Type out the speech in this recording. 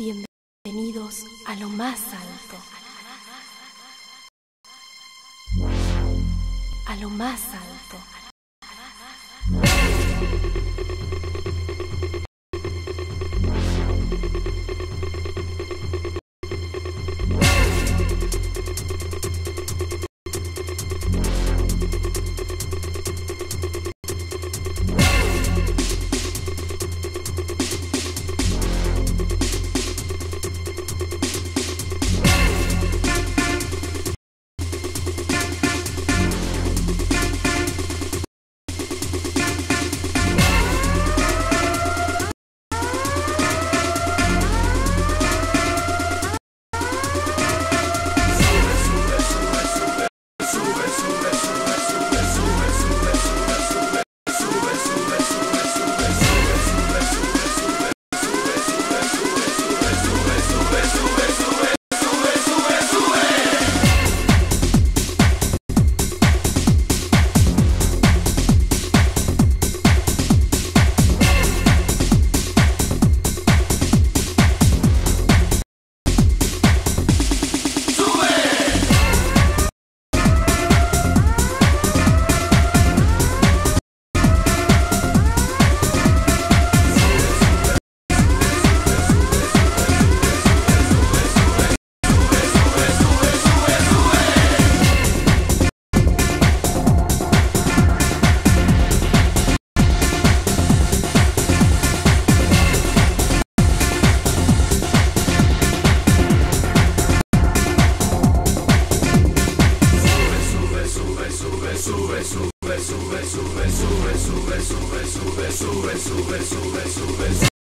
Bienvenidos a lo más alto. A lo más alto. sube, sube, sube, sube, sube, sube, sube, sube, sube, sube, sube, sube.